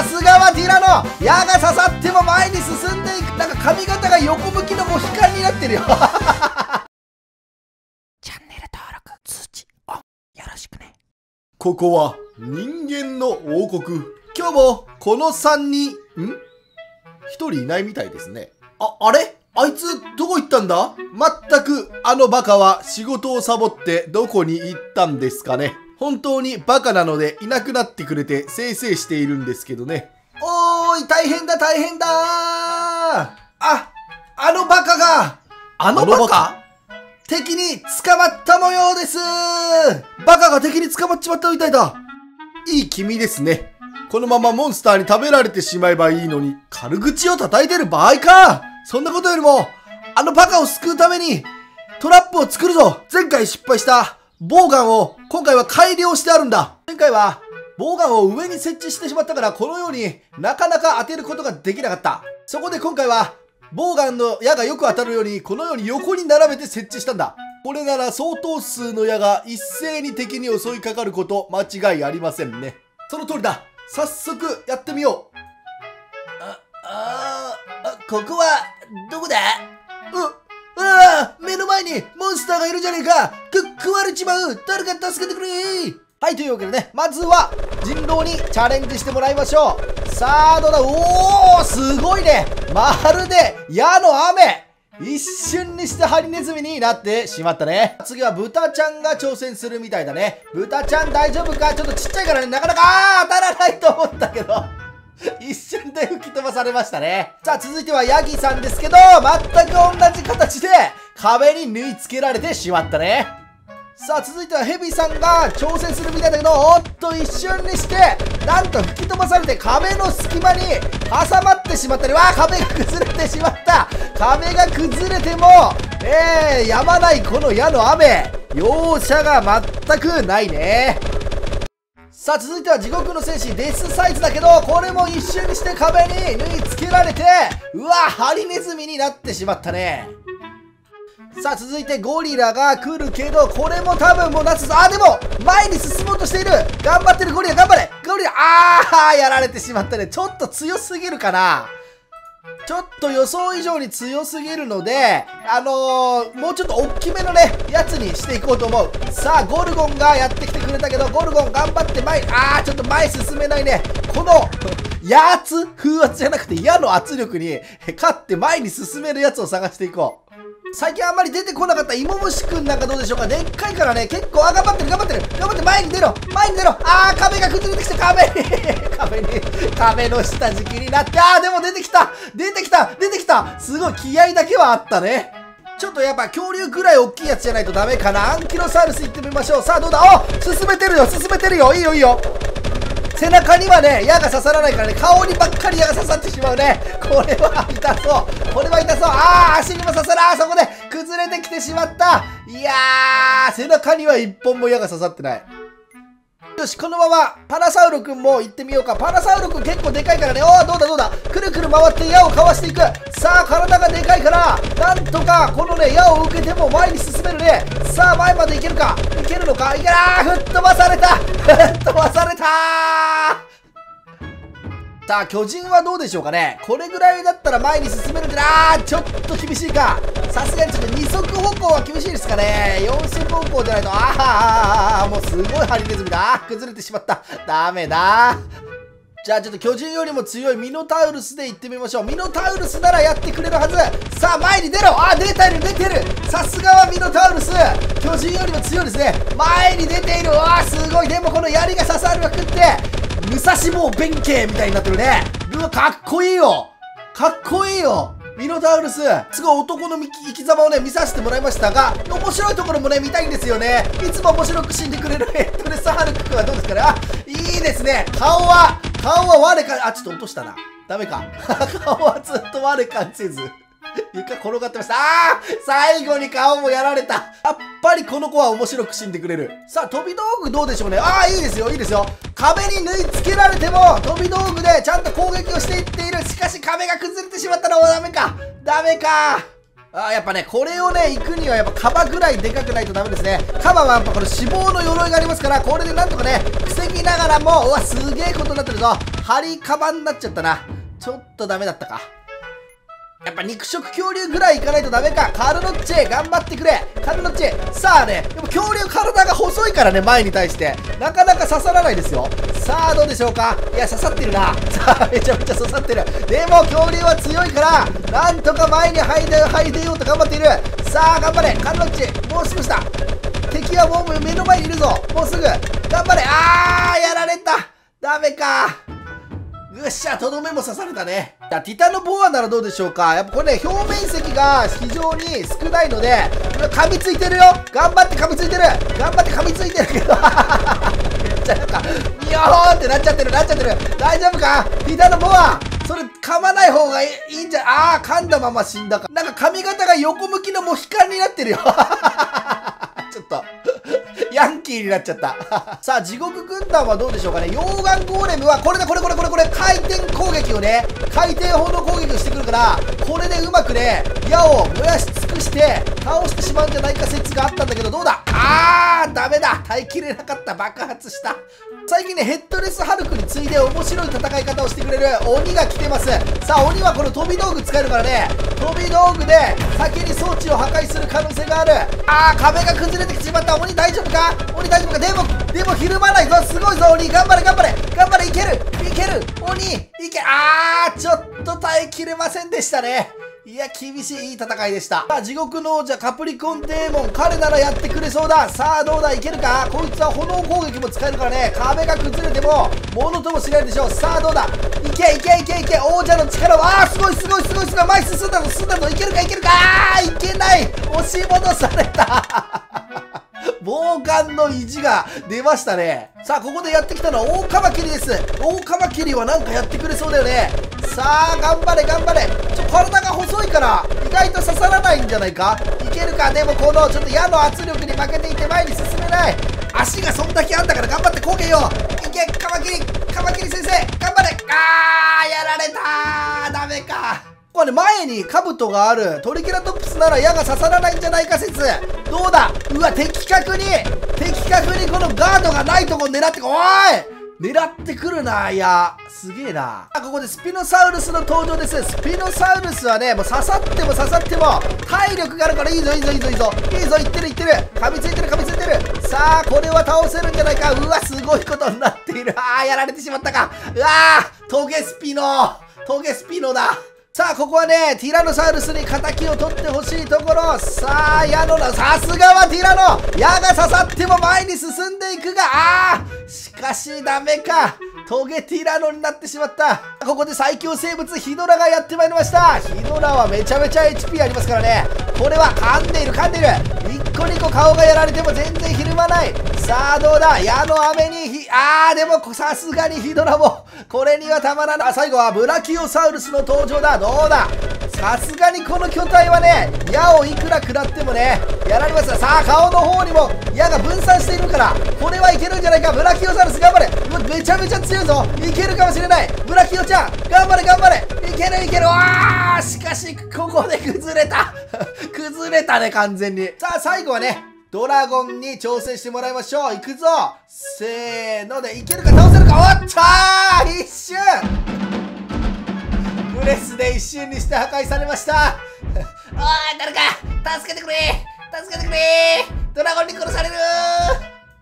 さすがはティラノ矢が刺さっても前に進んでいく。なんか髪型が横向きのモヒカンになってるよ。チャンネル登録通知オン。よろしくね。ここは人間の王国。今日もこの3人ん？一人いないみたいですね。ああれ？あいつどこ行ったんだ？全くあのバカは仕事をサボってどこに行ったんですかね本当にバカなのでいなくなってくれてせいせいしているんですけどね。おーい、大変だ大変だあ、あのバカがあのバカ？敵に捕まった模様です。バカが敵に捕まっちまったみたいだ。いい君ですね。このままモンスターに食べられてしまえばいいのに、軽口を叩いてる場合か。そんなことよりも、あのバカを救うために、トラップを作るぞ。前回失敗したボウガンを今回は改良してあるんだ前回はボウガンを上に設置してしまったからこのようになかなか当てることができなかった。そこで今回はボウガンの矢がよく当たるようにこのように横に並べて設置したんだ。これなら相当数の矢が一斉に敵に襲いかかること間違いありませんね。その通りだ。早速やってみよう。あ、ああ、ここはどこだ？う、ああ目の前にモンスターがいるじゃねえかく、食われちまう誰か助けてくれはい、というわけでね、まずは人狼にチャレンジしてもらいましょう。さあ、どうだ？おーすごいねまるで矢の雨一瞬にしてハリネズミになってしまったね。次は豚ちゃんが挑戦するみたいだね。豚ちゃん大丈夫か？ちょっとちっちゃいからね、なかなか、あー当たらないと思ったけど。一瞬で吹き飛ばされましたね。さあ、続いてはヤギさんですけど、全く同じ形で壁に縫い付けられてしまったね。さあ、続いてはヘビさんが挑戦するみたいだけど、おっと一瞬にして、なんと吹き飛ばされて壁の隙間に挟まってしまったり、わあ、壁が崩れてしまった。壁が崩れても、えー、やまないこの矢の雨。容赦が全くないね。さあ続いては地獄の戦士デスサイズだけどこれも一瞬にして壁に縫い付けられてうわハリネズミになってしまったね。さあ続いてゴリラが来るけどこれも多分もう夏あでも前に進もうとしている。頑張ってるゴリラ頑張れ。ゴリラあーやられてしまったね。ちょっと強すぎるかな。ちょっと予想以上に強すぎるので、あのー、もうちょっと大きめのね、やつにしていこうと思う。さあ、ゴルゴンがやってきてくれたけど、ゴルゴン頑張って前、あー、ちょっと前進めないね。この、やつ風圧じゃなくて矢の圧力に勝って前に進めるやつを探していこう。最近あんまり出てこなかった芋虫くんなんかどうでしょうか？でっかいからね、結構、あ、頑張ってる、頑張ってる、頑張って前に出ろ。前に出ろ。あー、壁が崩れてきた、壁。に 壁に、壁の下敷きになって、あー、でも出てきた。出てきた。出てきた。すごい気合だけはあったね。ちょっとやっぱ恐竜くらい大きいやつじゃないとダメかな。アンキロサウルス行ってみましょう。さあ、どうだ？お進めてるよ。進めてるよ。いいよいいよ。背中にはね、矢が刺さらないからね、顔にばっかり矢が刺さってしまうね。これは痛そう。これは痛そう。ああ、足にも刺さる。あ、そこで崩れてきてしまった。いやー、背中には一本も矢が刺さってない。よし、このまま、パラサウロ君も行ってみようか。パラサウル君結構でかいからね。おー、どうだどうだ。くるくる回って矢をかわしていく。さあ、体がでかいから、なんとか、このね、矢を受けても前に進めるね。さあ、前まで行けるか行けるのかいけなー吹っ飛ばされた 吹っ飛ばされたさあ、巨人はどうでしょうかね？これぐらいだったら前に進めるんじゃなちょっと厳しいか。さすがにちょっと二足歩行は厳しいですかね？四足歩行じゃないと。ああもうすごいハリネズミだ崩れてしまった。ダメだ。じゃあちょっと巨人よりも強いミノタウルスで行ってみましょう。ミノタウルスならやってくれるはず。さあ、前に出ろ。あ、出てる、出てる。さすがはミノタウルス。巨人よりも強いですね。前に出ている。わすごい。でもこの槍が刺さるまくって、武蔵坊弁慶みたいになってるね。うわ、かっこいいよかっこいいよミノタウルス、すごい男の生き様をね、見させてもらいましたが、面白いところもね、見たいんですよね。いつも面白く死んでくれるヘッドレスハルク君はどうですかねあ、いいですね。顔は、顔は我か、あ、ちょっと落としたな。ダメか。顔はずっと我感せず。床転がってました。ああ最後に顔もやられた。やっぱりこの子は面白く死んでくれる。さあ、飛び道具どうでしょうね。ああ、いいですよ、いいですよ。壁に縫い付けられても、飛び道具でちゃんと攻撃をしていっている。しかし壁が崩れてしまったらもうダメか。ダメか。あやっぱね、これをね、行くにはやっぱカバぐらいでかくないとダメですね。カバはやっぱこの脂肪の鎧がありますから、これでなんとかね、防ぎながらも、うわ、すげえことになってるぞ。針カバになっちゃったな。ちょっとダメだったか。やっぱ肉食恐竜ぐらいいかないとダメか。カルノッチェ、頑張ってくれ。カルノッチェ。さあね、でも恐竜体が細いからね、前に対して。なかなか刺さらないですよ。さあ、どうでしょうか？いや、刺さってるな。さあ、めちゃめちゃ刺さってる。でも、恐竜は強いから、なんとか前に入れ、入れようと頑張っている。さあ、頑張れ。カルノッチェ、もう少しだ。敵はもう目の前にいるぞ。もうすぐ。頑張れ。あー、やられた。ダメか。よっしゃ、とどめも刺されたね。じゃティタノボアならどうでしょうか？やっぱこれね、表面積が非常に少ないので、これ噛みついてるよ。頑張って噛みついてる。頑張って噛みついてるけど。めっちゃなんか、ビヨーってなっちゃってる、なっちゃってる。大丈夫か？ティタノボアそれ噛まない方がいいんじゃ、ああ、噛んだまま死んだか。なんか髪型が横向きのモヒカンになってるよ。ちょっとヤンキーになっちゃった。さあ、地獄軍団はどうでしょうかね。溶岩ゴーレムは、これだ、これこれこれこれ、回転攻撃をね、回転砲の攻撃をしてくるから、これでうまくね、矢を燃やし尽くして、倒してしまうんじゃないか説があったんだけど、どうだ？あー、ダメだ耐えきれなかった。爆発した。最近ね、ヘッドレスハルクに次いで面白い戦い方をしてくれる鬼が来てます。さあ、鬼はこの飛び道具使えるからね、飛び道具で先に装置を破壊する可能性がある。あー、壁が崩れてきてしまった。鬼大丈夫か？鬼大丈夫か？でもでもひるまないぞすごいぞ鬼頑張れ頑張れ頑張れいけるいける鬼いけあーちょっと耐えきれませんでしたねいや、厳しい、いい戦いでした。さあ、地獄の王者、カプリコンデーモン。彼ならやってくれそうだ。さあ、どうだ？いけるか？こいつは炎攻撃も使えるからね。壁が崩れても、ものともしないでしょう。さあ、どうだ？いけいけいけいけ王者の力は、あー、すごいすごいすごいすごい前進んだぞ進んだぞいけるか？いけるか？あーいけない押し戻された 防寒の意地が出ましたね。さあ、ここでやってきたのは大カマキリです。大カマキリはなんかやってくれそうだよね。さあ、頑張れ、頑張れ。ちょ、体が細いから、意外と刺さらないんじゃないか？いけるか？でもこの、ちょっと矢の圧力に負けていて前に進めない。足がそんだけあんだから頑張ってこげよ。いけ、カマキリ、カマキリ先生、頑張れ。あー、やられたダメか。これ前に兜があるトリケラトプスなら矢が刺さらないんじゃないか説どうだ？うわ的確に的確にこのガードがないとこ狙っておい狙ってくるな、いや。すげえな。あ、ここでスピノサウルスの登場です。スピノサウルスはね、もう刺さっても刺さっても、体力があるからいいぞ、いいぞ、いいぞ、いいぞ。いいぞ、いってる、いってる。噛みついてる、噛みついてる。さあ、これは倒せるんじゃないか。うわ、すごいことになっている。ああ、やられてしまったか。うわー、トゲスピノ。トゲスピノだ。さあ、ここはね、ティラノサウルスに敵を取ってほしいところ。さあ、矢のな、さすがはティラノ矢が刺さっても前に進んでいくが、ああしかしダメか。トゲティラノになってしまった。ここで最強生物ヒドラがやってまいりました。ヒドラはめちゃめちゃ HP ありますからね。これは噛んでいる噛んでいる。1個2個顔がやられても全然ひるまない。さあ、どうだ？矢の雨に、あー、でもさすがにヒドラも、これにはたまらない。最後はブラキオサウルスの登場だ。どうだ？さすがにこの巨体はね、矢をいくら食らってもね、やられますさあ、顔の方にも矢が分散しているから、これはいけるんじゃないか。ブラキオサウルス頑張れもうめちゃめちゃ強いぞいけるかもしれないブラキオちゃん頑張れ頑張れいけるいけるわーしかし、ここで崩れた 崩れたね、完全に。さあ、最後はね、ドラゴンに挑戦してもらいましょう。行くぞ。せーので、いけるか倒せるか。おっとー一瞬ブレスで一瞬にして破壊されました。おい誰か助けてくれ。助けてくれ。ドラゴンに殺される。